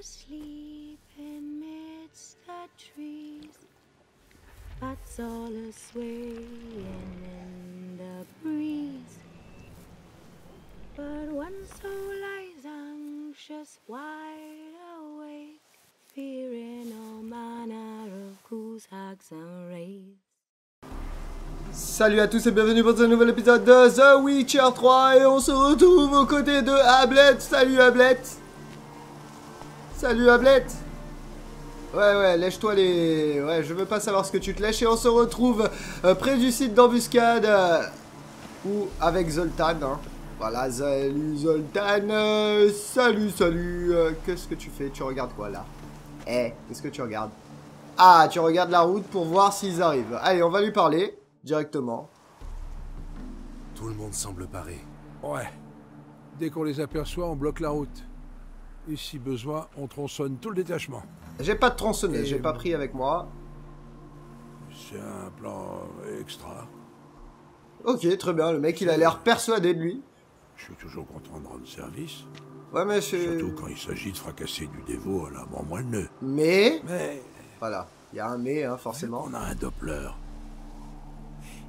asleep amidst the trees. Bats all a swaying in the breeze. But one soul lies anxious, wide awake, fearing all manner of hags, and wraiths. Salut à tous et bienvenue pour ce nouvel épisode de The Witcher 3 et on se retrouve aux côtés de Ablette. Salut Ablette Salut Ablette Ouais ouais, lèche-toi les... Ouais, je veux pas savoir ce que tu te lèches et on se retrouve euh, près du site d'embuscade euh, ou avec Zoltan. hein. Voilà, salut Zoltan euh, Salut, salut Qu'est-ce que tu fais? Tu regardes quoi là? Eh, qu'est-ce que tu regardes? Ah, tu regardes la route pour voir s'ils arrivent. Allez, on va lui parler directement. Tout le monde semble paré. Ouais. Dès qu'on les aperçoit, on bloque la route. Et si besoin, on tronçonne tout le détachement. J'ai pas de tronçonneuse, j'ai pas pris avec moi. C'est un plan extra. Ok, très bien, le mec il a l'air persuadé de lui. Je suis toujours content de rendre service. Ouais, mais c'est. Surtout quand il s'agit de fracasser du dévot à la mort moins le nœud. Mais. Mais Voilà, il y a un mais, hein, forcément. on a un Doppler.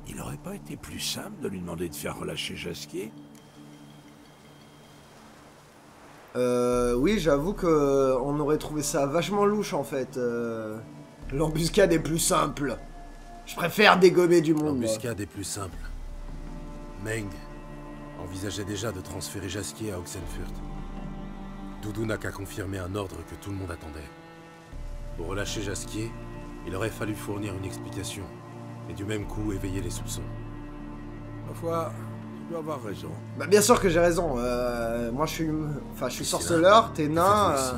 Il aurait pas été plus simple de lui demander de faire relâcher Jasquier? Euh, oui, j'avoue que on aurait trouvé ça vachement louche en fait. euh, L'embuscade est plus simple. Je préfère dégommer du monde. L'embuscade est plus simple. Meng envisageait déjà de transférer Jasquier à Oxenfurt. Doudou n'a qu'à confirmer un ordre que tout le monde attendait. Pour relâcher Jasquier, il aurait fallu fournir une explication, et du même coup éveiller les soupçons. Ma foi, dois avoir raison. Bah, bien sûr que j'ai raison. euh, moi je suis. Enfin, je suis sorceleur, t'es nain. Euh.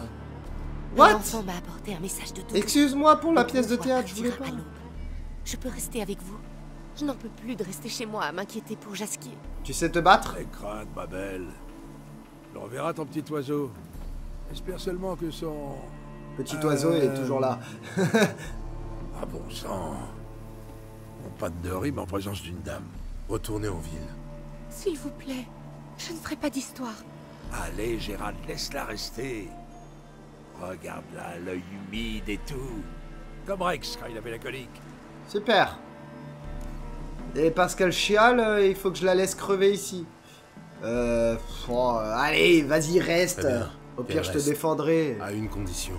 What? L'enfant m'a apporté un message de tout. Excuse-moi pour la pièce de théâtre, je voulais pas. peux rester avec vous Je n'en peux plus de rester chez moi à m'inquiéter pour Jasquier. Tu sais te battre? Très crainte, ma belle. On reverra ton petit oiseau. Espère seulement que son... Petit oiseau il est Euh, toujours là. Ah bon sang... On pas de rime en présence d'une dame. Retournez en ville. S'il vous plaît, je ne ferai pas d'histoire. Allez, Gérald, laisse-la rester. Regarde-la, l'œil humide et tout. Comme Rex quand il avait la colique. Super. Et parce qu'elle chiale, euh, il faut que je la laisse crever ici. Euh. oh, allez, vas-y, reste. Bien. Au pire, je te défendrai. À une condition.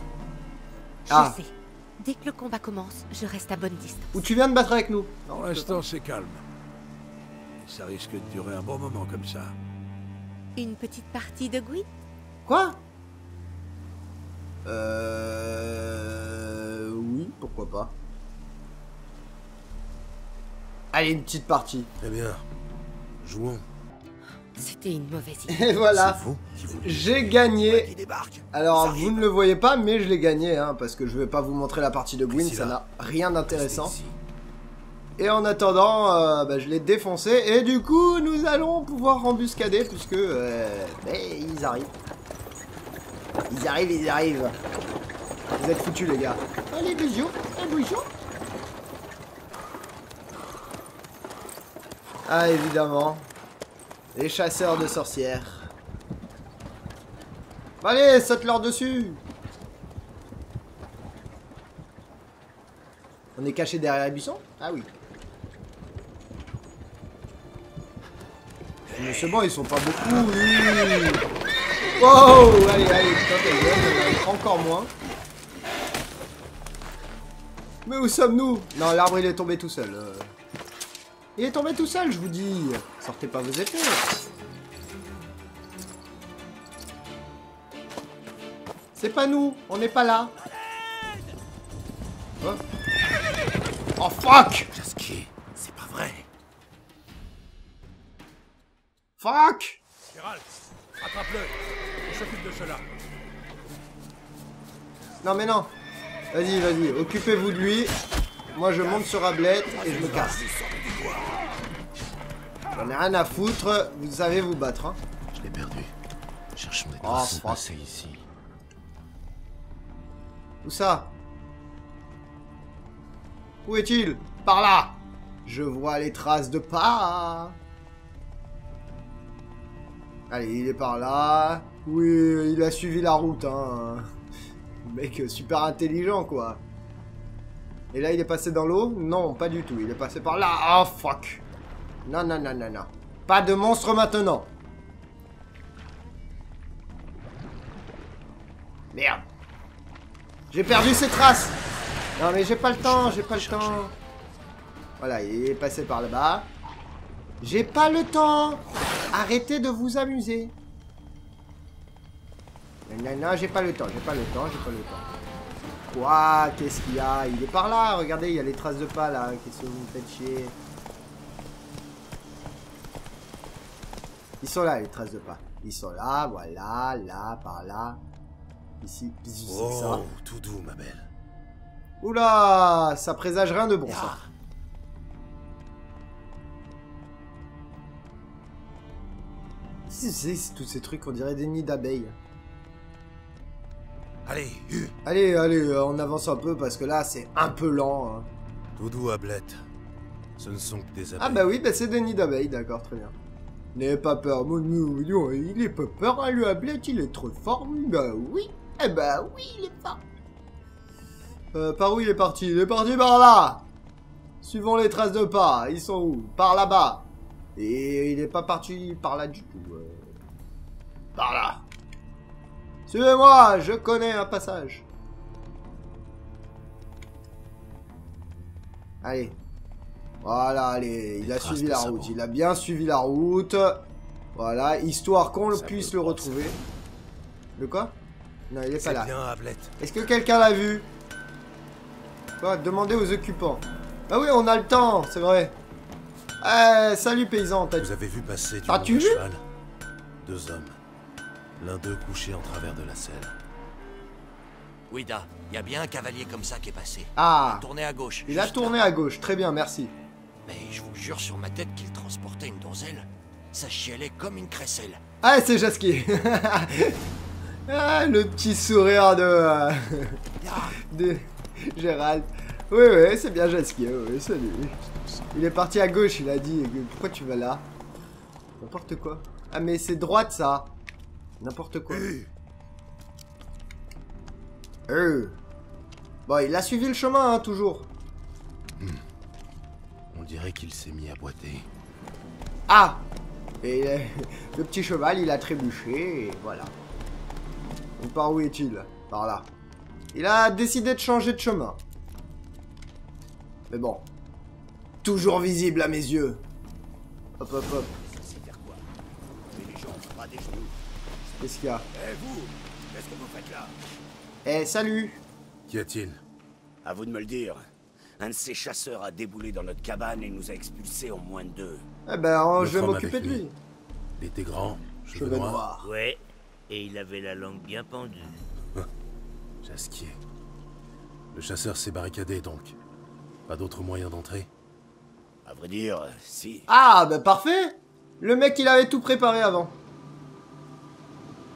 Ah. Je sais. Dès que le combat commence, je reste à bonne distance. Ou tu viens de battre avec nous? Pour l'instant, c'est calme. Ça risque de durer un bon moment comme ça. Une petite partie de Gwyn Quoi? Euh. Oui, pourquoi pas. Allez, une petite partie. Très bien. Jouons. C'était une mauvaise idée. Et voilà. J'ai gagné. Alors, vous ne le voyez pas, mais je l'ai gagné, hein, parce que je vais pas vous montrer la partie de Gwyn, ça n'a rien d'intéressant. Et en attendant, euh, bah, je l'ai défoncé, et du coup, nous allons pouvoir embuscader, puisque euh, ben, ils arrivent. Ils arrivent, ils arrivent. Vous êtes foutus, les gars. Allez, un bisou. Ah, évidemment. Les chasseurs de sorcières. Allez, saute-leur dessus On est caché derrière les buissons? Ah oui. C'est bon, ils sont pas beaucoup. oui. Wow Allez, allez, encore moins. Mais où sommes-nous? Non, l'arbre il est tombé tout seul. euh. Il est tombé tout seul, je vous dis. Sortez pas vos épées. C'est pas nous, on n'est pas là. Oh. Oh fuck Fuck Gérald, attrape-le. On s'occupe de cela. Non mais non. Vas-y, vas-y, occupez-vous de lui. Moi je monte sur Ablette et je me casse. J'en ai rien à foutre, vous savez vous battre. Hein. Je l'ai perdu. Cherchons des Oh, passées ici. Où ça? Où est-il? Par là Je vois les traces de pas. Allez, il est par là. Oui, il a suivi la route. Hein. mec super intelligent, quoi. Et là, il est passé dans l'eau? Non, pas du tout. Il est passé par là. Oh, fuck. Non, non, non, non, non. Pas de monstre maintenant. Merde. J'ai perdu ses traces. Non, mais j'ai pas le temps, j'ai pas le temps. Voilà, il est passé par là-bas. J'ai pas le temps. Arrêtez de vous amuser. Non, j'ai pas le temps, j'ai pas le temps, j'ai pas le temps. Quoi? Qu'est-ce qu'il y a? Il est par là, regardez, il y a les traces de pas là. Qu'est-ce que vous me faites chier Ils sont là, les traces de pas. Ils sont là, voilà, là, par là. Ici, c'est ça. Oh, tout doux, ma belle. Oula Ça présage rien de bon, ça. Ah, c'est tous ces trucs On dirait des nids d'abeilles. Allez, Allez, allez, euh, on avance un peu parce que là, c'est un peu lent. hein. Tout doux, Ablette. Ce ne sont que des abeilles. Ah bah oui, bah c'est des nids d'abeilles, d'accord, très bien. N'ayez pas peur, mon mignon, il est pas peur, hein, le Ablette, il est trop fort, bah oui. Eh bah oui, il est fort. Euh, par où il est parti? Il est parti par là Suivons les traces de pas, ils sont où? Par là-bas. Et il est pas parti par là du tout. euh. Par là. Suivez-moi, je connais un passage. Allez. Voilà, allez, il a traces suivi la route. Il a bien suivi la route. Voilà, histoire qu'on le puisse le retrouver. De quoi? Non, il est pas là. Est-ce que quelqu'un l'a vu? Quoi? Demandez aux occupants. Ah oui, on a le temps, c'est vrai. Eh, salut paysan, t'as Vous avez vu passer du As-tu à vu cheval Deux hommes. L'un d'eux couché en travers de la selle. Ouida, il y a bien un cavalier comme ça qui est passé. Ah, Tourné à gauche. il a tourné là. à gauche, très bien, merci. Mais je vous jure sur ma tête qu'il transportait une donzelle. Ça chialait comme une crécelle. Ah, c'est Jasquier. ah, le petit sourire de... euh, de Gérald. Oui, oui, c'est bien Jasquier, oui, salut. Il est parti à gauche, il a dit. Pourquoi tu vas là? N'importe quoi. Ah, mais c'est droite, ça. N'importe quoi. Euh. Bon, il a suivi le chemin, hein, toujours. On dirait qu'il s'est mis à boiter. Ah Et euh, le petit cheval, il a trébuché, et voilà. Donc par où est-il? Par là. Il a décidé de changer de chemin. Mais bon. Toujours visible à mes yeux. Hop, hop, hop. C'est faire quoi Mais les gens ont pas des genoux. Qu'est-ce qu'il y a Eh vous Qu'est-ce que vous faites là? Eh, salut Qu'y a-t-il? À vous de me le dire. Un de ces chasseurs a déboulé dans notre cabane et nous a expulsés en moins de deux. Eh ben, oh, je vais m'occuper de lui. lui. Il était grand, cheveux noirs. noirs. Ouais, et il avait la langue bien pendue. Jasquier. Le chasseur s'est barricadé donc. Pas d'autre moyen d'entrer? À vrai dire, si. Ah, ben parfait Le mec, il avait tout préparé avant.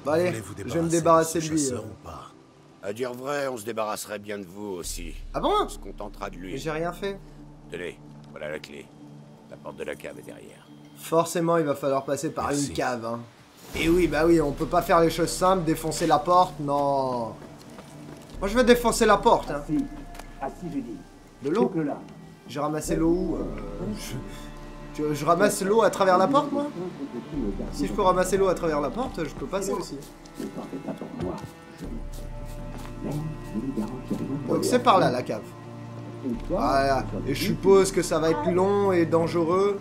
Allez, je vais me débarrasser de lui. euh. ou pas? À dire vrai, on se débarrasserait bien de vous aussi. Ah bon? On se contentera de Mais lui. j'ai rien fait. Tenez, voilà la clé. La porte de la cave est derrière. Forcément, il va falloir passer par Merci. une cave. Hein. Et oui, bah oui, on peut pas faire les choses simples, défoncer la porte, non. Moi, je vais défoncer la porte. Hein. Assis. Assis, j'ai dit. De l'eau? Là. J'ai ramassé l'eau où euh, je... je- je ramasse l'eau à travers la porte, moi Si je peux ramasser l'eau à travers la porte, je peux passer aussi. Donc c'est par là, la cave. Voilà. Et je suppose que ça va être long et dangereux.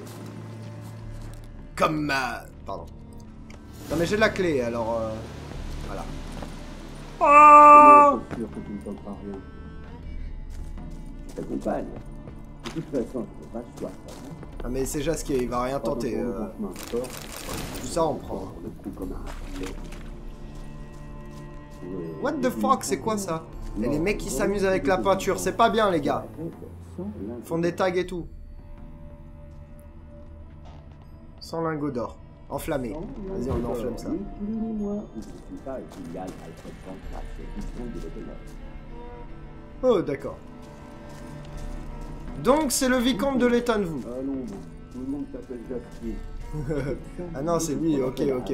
Comme ma... Pardon. Non mais j'ai la clé, alors... euh, Voilà. Rien Je t'accompagne. De toute façon, je ne peux pas choix. Ah mais c'est Jasquier, il va rien tenter. euh, Tout ça, on prend. What the fuck, c'est quoi ça? Et les mecs qui s'amusent avec la peinture, c'est pas bien les gars. Ils font des tags et tout. Sans lingots d'or. Enflammé. Vas-y, on enflamme ça. Oh, d'accord. Donc, c'est le vicomte de l'état de vous. Ah non, tout le monde s'appelle Jasquier. Ah non, c'est lui, ok, ok.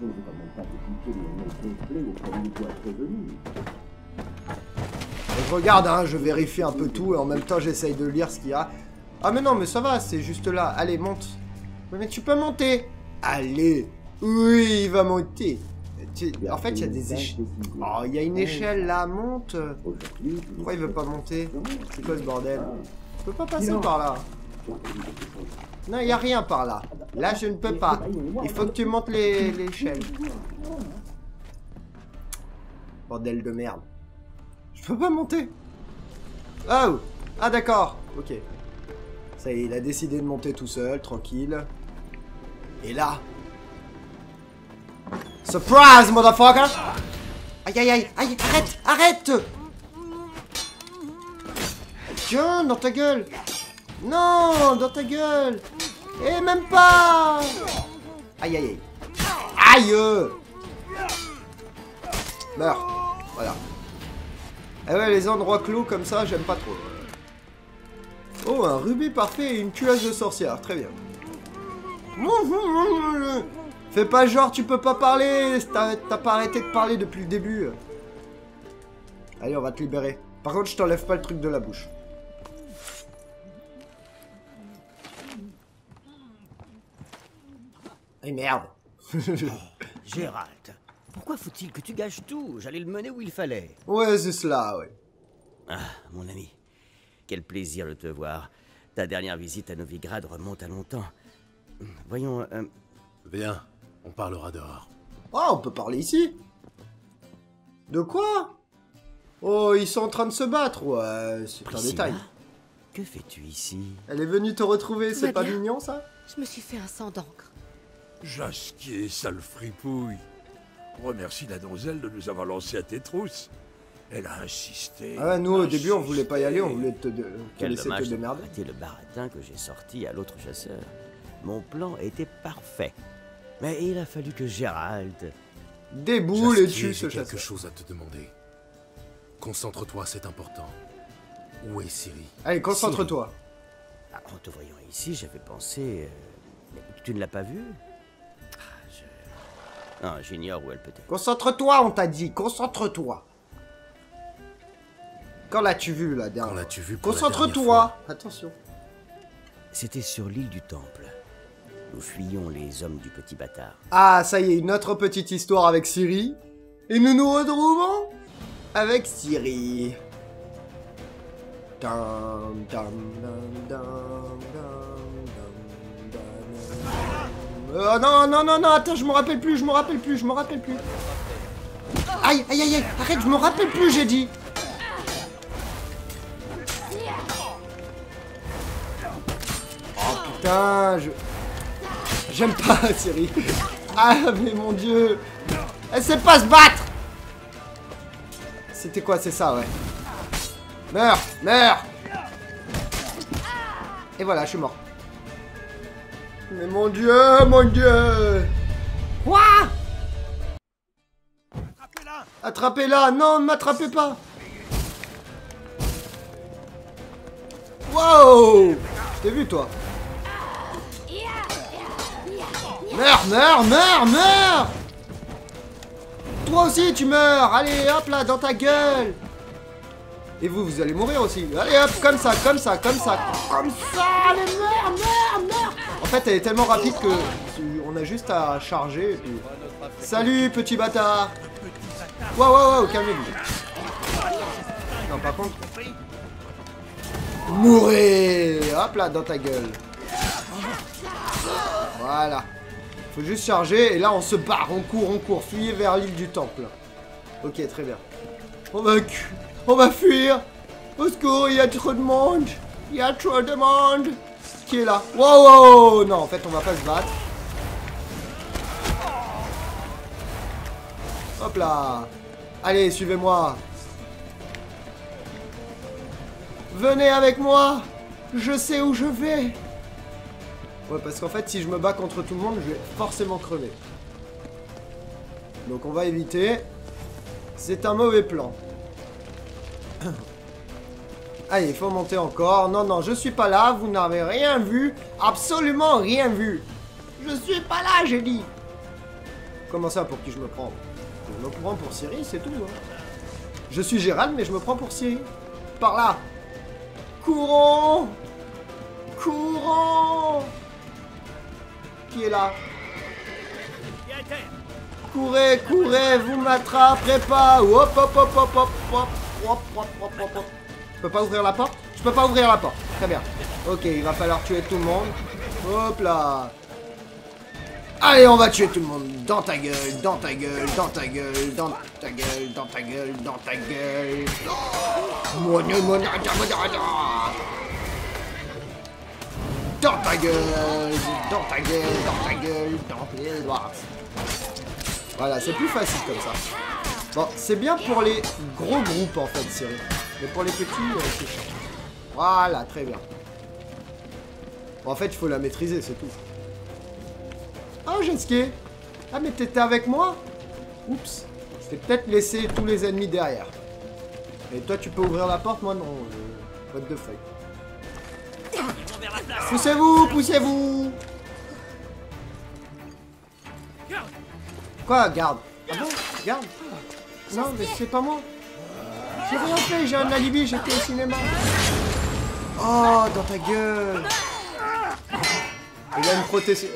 Je prévenu. Je regarde, hein, je vérifie un peu tout et en même temps j'essaye de lire ce qu'il y a. Ah mais non, mais ça va, c'est juste là. Allez, monte. Mais tu peux monter. Allez. Oui, il va monter. En fait, il y a des échelles. Oh, il y a une échelle là, monte. Pourquoi il veut pas monter C'est quoi ce bordel Je peux pas passer par là. Non, il y a rien par là. Là, je ne peux pas. Il faut que tu montes les- l'échelle. Bordel de merde. Je peux pas monter. Oh Ah d'accord. Ok. Ça y est, il a décidé de monter tout seul, tranquille. Et là... Surprise, motherfucker Aïe aïe aïe aïe Arrête Arrête Tiens, dans ta gueule Non Dans ta gueule Et même pas Aïe aïe aïe Aïe euh. Meurs Voilà. Ah ouais, les endroits clos comme ça, j'aime pas trop. Oh, un rubis parfait et une cuirasse de sorcière. Très bien. Fais pas genre, tu peux pas parler. T'as pas arrêté de parler depuis le début. Allez, on va te libérer. Par contre, je t'enlève pas le truc de la bouche. Eh merde. Gérald, pourquoi faut-il que tu gâches tout? J'allais le mener où il fallait. ouais, c'est cela, ouais. Ah, mon ami, quel plaisir de te voir. Ta dernière visite à Novigrad remonte à longtemps. Voyons, euh, Viens, on parlera dehors. Oh, on peut parler ici. De quoi? Oh, ils sont en train de se battre. Ouais, c'est un détail. que fais-tu ici? Elle est venue te retrouver, c'est pas bien. mignon ça? Je me suis fait un sang d'encre. Jasquier, sale fripouille. Remercie la donzelle de nous avoir lancé à tes trousses. Elle a insisté. Ah ouais, nous au début on voulait pas y aller, on voulait te, de- te Quel laisser te dommage de démerder. rater le baratin que j'ai sorti à l'autre chasseur. Mon plan était parfait. Mais il a fallu que Gérald... Déboule et tue j'ai ce quelque chasseur. chose à te demander. Concentre-toi, c'est important. Où est Siri? Allez, concentre-toi. Ah, en te voyant ici, j'avais pensé... euh, mais Tu ne l'as pas vue Ah, je... Non, j'ignore où elle peut être. Concentre-toi, on t'a dit, concentre-toi. Quand l'as-tu vu la Quand dernière l'as-tu vu pour la dernière Concentre-toi Attention. C'était sur l'île du Temple. Nous fuyions les hommes du petit bâtard. Ah, ça y est, une autre petite histoire avec Siri. Et nous nous retrouvons avec Siri. Dum. Euh, non, non, non, non, attends, je me rappelle plus, je me rappelle plus, je me rappelle plus. Aïe, aïe, aïe, aïe, arrête, je me rappelle plus, j'ai dit. Oh putain, je... J'aime pas Siri. Ah mais mon dieu. Elle sait pas se battre. C'était quoi C'est ça, ouais. Meurs Meurs Et voilà, je suis mort. Mais mon dieu, mon dieu Quoi? Attrapez-la Non, ne m'attrapez pas Wow Je t'ai vu, toi. Meurs, meurs, meurs, meurs Toi aussi, tu meurs Allez, hop là, dans ta gueule Et vous, vous allez mourir aussi. Allez, hop, comme ça, comme ça, comme ça, comme ça Allez, meurs, meurs, meurs En fait, elle est tellement rapide que on a juste à charger et puis... Salut, petit bâtard Wow, wow, wow, calmez-vous. Non, par contre... Mourez Hop là, dans ta gueule. Voilà. Faut juste charger et là on se barre, on court, on court, fuyez vers l'île du temple. Ok, très bien. On va, on va fuir. Au secours, il y a trop de monde. Il y a trop de monde. Qui est là? Wow, wow, non, en fait on va pas se battre. Hop là. Allez, suivez-moi. Venez avec moi. Je sais où je vais. Ouais, parce qu'en fait, si je me bats contre tout le monde, je vais forcément crever. Donc on va éviter. C'est un mauvais plan. Allez, il faut monter encore. Non, non, je suis pas là. Vous n'avez rien vu. Absolument rien vu. Je suis pas là, j'ai dit. Comment ça, pour qui je me prends? Je me prends pour Siri, c'est tout. hein. Je suis Gérald, mais je me prends pour Siri. Par là Courons Courons Qui est là Courez, courez, vous m'attraperez pas Hop, hop, hop, hop, hop, hop, hop, hop, hop, hop, hop. Je peux pas ouvrir la porte? Je peux pas ouvrir la porte. Très bien. Ok, il va falloir tuer tout le monde. Hop là Allez, on va tuer tout le monde. Dans ta gueule, dans ta gueule, dans ta gueule, dans ta gueule, dans ta gueule, dans ta gueule. Mon Dieu, mon Dieu, Dans ta gueule, dans ta gueule, dans ta gueule, dans ta gueule. Voilà, c'est plus facile comme ça. Bon, c'est bien pour les gros groupes en fait, Siri. Mais pour les petits, euh, c'est chiant. Voilà, très bien. Bon, en fait, il faut la maîtriser, c'est tout. Oh, Jetski Ah, mais t'étais avec moi? Oups. Je t'ai peut-être laissé tous les ennemis derrière. Et toi, tu peux ouvrir la porte, moi non. Euh, What the fuck. Poussez-vous, poussez-vous Quoi, garde Ah bon Garde Non, mais c'est pas moi. J'ai rien fait, j'ai un alibi, j'étais au cinéma. Oh, dans ta gueule Il a une protection.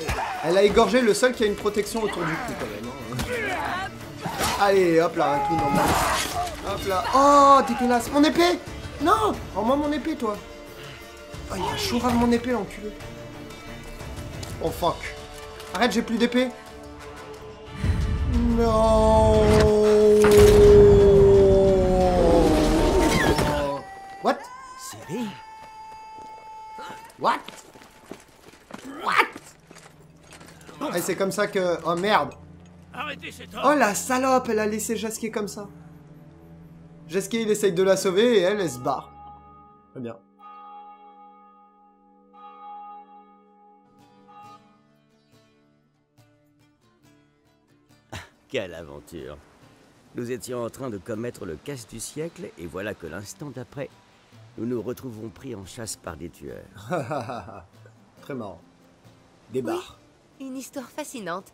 Elle a égorgé le seul qui a une protection autour du cou, quand même. hein. Allez, hop là, un tout normal. Hop là. Oh, dégueulasse. Mon épée? Non Rends-moi mon épée, toi. Oh, il a chaud de mon épée, l'enculé. Oh, fuck. Arrête, j'ai plus d'épée. Non What? Siri What? What? Et c'est comme ça que... Oh merde Arrêtez cet homme Oh la salope, elle a laissé Jasquier comme ça. Jasquier, il essaye de la sauver et elle, elle se barre. Très bien. Quelle aventure Nous étions en train de commettre le casse du siècle et voilà que l'instant d'après, nous nous retrouvons pris en chasse par des tueurs. Très marrant. Des. Une histoire fascinante.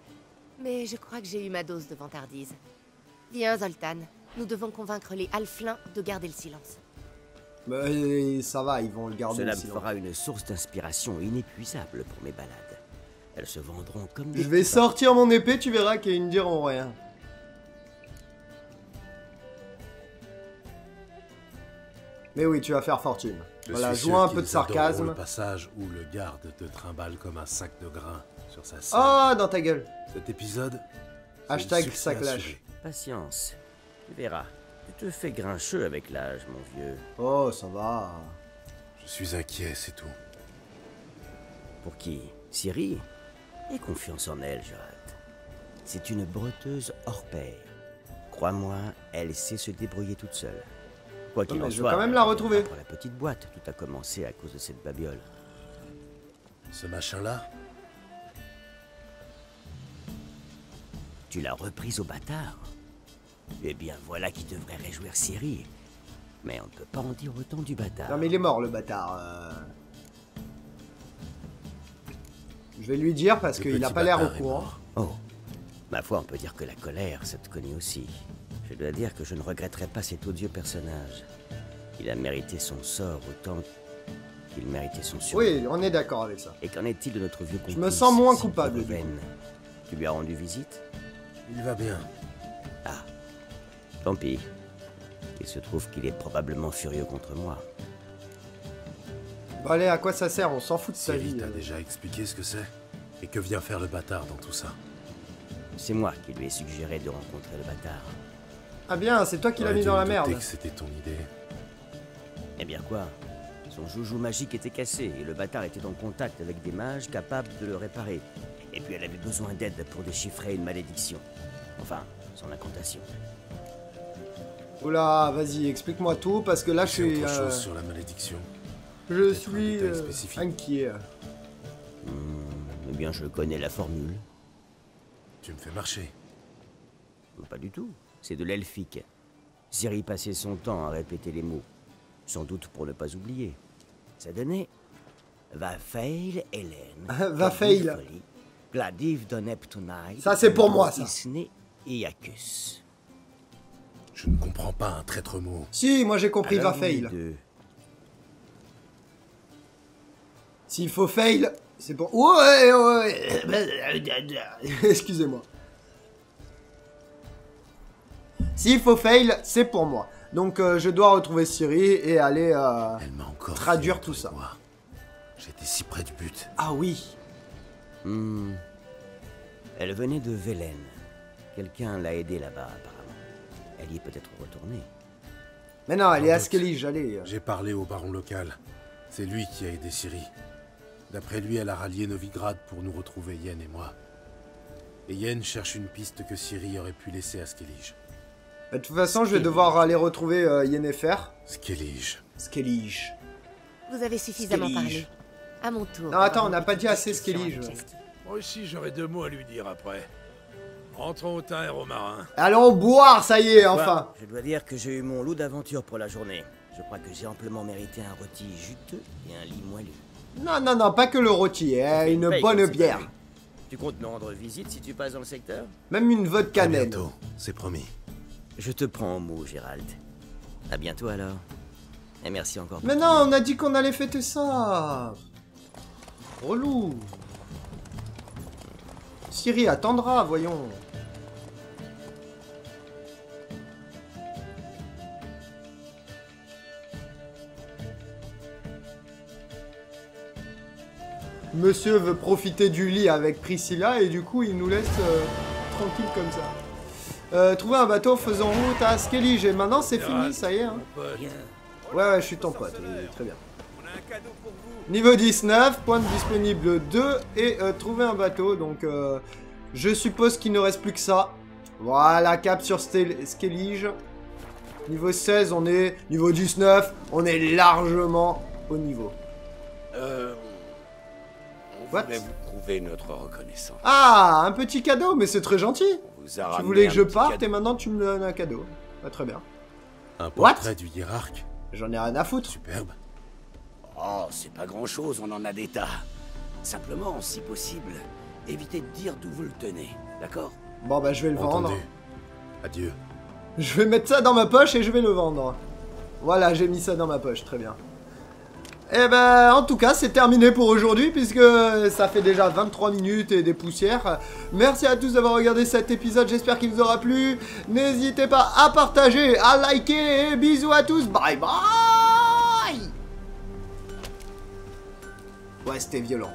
Mais je crois que j'ai eu ma dose de vantardise. Viens, Zoltan. Nous devons convaincre les Halflins de garder le silence. Mais ça va, ils vont le garder Cela me aussi. fera une source d'inspiration inépuisable pour mes balades. Elles se vendront comme des Je vais sortir mon épée, tu verras qu'ils ne diront rien. Mais oui, tu vas faire fortune. Je voilà, joue un peu de sarcasme. le passage où le garde te trimballe comme un sac de grains sur sa selle. Oh, dans ta gueule. Cet épisode. Hashtag saclage. Patience. Tu verras. Tu te fais grincheux avec l'âge, mon vieux. Oh, ça va. Je suis inquiet, c'est tout. Pour qui? Siri Aie confiance en elle, Gérald. C'est une breteuse hors pair. Crois-moi, elle sait se débrouiller toute seule. Quoi qu'il en je soit, quand même la retrouver. Pour la petite boîte, tout a commencé à cause de cette babiole. Ce machin-là Tu l'as reprise au bâtard Eh bien, voilà qui devrait réjouir Siri. Mais on ne peut pas en dire autant du bâtard. Non, mais il est mort, le bâtard. euh. Je vais lui dire parce qu'il n'a pas l'air au courant. Oh, ma foi, on peut dire que la colère, ça te connaît aussi. Je dois dire que je ne regretterai pas cet odieux personnage. Il a mérité son sort autant qu'il méritait son surnom. Oui, on est d'accord avec ça. Et qu'en est-il de notre vieux complice me sens moins coupable, du coup. Rouven Tu lui as rendu visite Il va bien. Tant pis. Il se trouve qu'il est probablement furieux contre moi. Bon, allez, à quoi ça sert? On s'en fout de sa vie. t'a euh. déjà expliqué ce que c'est Et que vient faire le bâtard dans tout ça? C'est moi qui lui ai suggéré de rencontrer le bâtard. Ah bien, c'est toi qui l'as mis dans la merde. que c'était ton idée. Eh bien quoi? Son joujou magique était cassé et le bâtard était en contact avec des mages capables de le réparer. Et puis elle avait besoin d'aide pour déchiffrer une malédiction. Enfin, son incantation. Oula, vas-y, explique-moi tout parce que là je suis. autre euh, chose sur la malédiction. Je suis euh, spécifique. inquiet. Eh bien, je connais la formule. Tu me fais marcher. Pas du tout. C'est de l'elfique. Siri passait son temps à répéter les mots. Sans doute pour ne pas oublier. Ça donnait Va fail Hélène. Va fail. Folie, Gladiv. Ça, c'est pour moi, ça. Je ne comprends pas un traître mot. Si, moi j'ai compris, va S'il faut fail, c'est pour... Ouais, ouais. Excusez-moi. S'il faut fail, c'est pour moi. Donc euh, je dois retrouver Siri et aller... euh, Elle m'a encore Traduire tout ça. moi. J'étais si près du but. Ah oui. Hmm. Elle venait de Vélène. Quelqu'un l'a aidée là-bas, apparemment. Elle y est peut-être retournée. Mais non, elle Sans est à. Skellige, allez. J'ai parlé au baron local. C'est lui qui a aidé Ciri. D'après lui, elle a rallié Novigrad pour nous retrouver Yen et moi. Et Yen cherche une piste que Ciri aurait pu laisser à Skellige. Bah, De toute façon, je vais devoir aller retrouver euh, Yennefer. Skellige. Skellige. Vous avez suffisamment Skellige. parlé. À mon tour. Non, attends, on n'a pas dit assez Skellige. Moi aussi, j'aurais deux mots à lui dire après. Rentrons au teint et au marin. Allons boire, ça y est, enfin. Je dois dire que j'ai eu mon lot d'aventure pour la journée. Je crois que j'ai amplement mérité un rôti juteux et un lit moelleux. Non, non, non, pas que le rôti, hein, une Paye, bonne bière. Tu comptes me rendre visite si tu passes dans le secteur? Même une vodka bientôt, c'est promis. Je te prends au mot, Gérald. À bientôt alors. Et merci encore. Mais non, on a dit qu'on allait fêter ça. Relou. Siri attendra, voyons. Monsieur veut profiter du lit avec Priscilla et du coup il nous laisse euh, tranquille comme ça. Euh, trouver un bateau faisant route à Skellige et maintenant c'est fini, ça y est. hein. Ouais, ouais, je suis ton pote, très bien. Niveau 19, pointe disponible 2 et euh, trouver un bateau. Donc, je suppose qu'il ne reste plus que ça. Voilà, cap sur Skellige. Niveau 16, on est. Niveau 19, on est largement au niveau. Euh, What? voulait vous prouver notre reconnaissance. Ah, un petit cadeau, mais c'est très gentil. On vous a Tu voulais que je parte cadeau. et maintenant tu me donnes un cadeau. Pas très bien. Un What? portrait du hiérarque. J'en ai rien à foutre. Superbe. Oh, c'est pas grand chose, on en a des tas. Simplement, si possible, évitez de dire d'où vous le tenez, d'accord? Bon, bah, je vais le vendre. Adieu. Je vais mettre ça dans ma poche et je vais le vendre. Voilà, j'ai mis ça dans ma poche, très bien. Et ben, en tout cas, c'est terminé pour aujourd'hui puisque ça fait déjà 23 minutes et des poussières. Merci à tous d'avoir regardé cet épisode, j'espère qu'il vous aura plu. N'hésitez pas à partager, à liker et bisous à tous. Bye bye Ouais, c'était violent.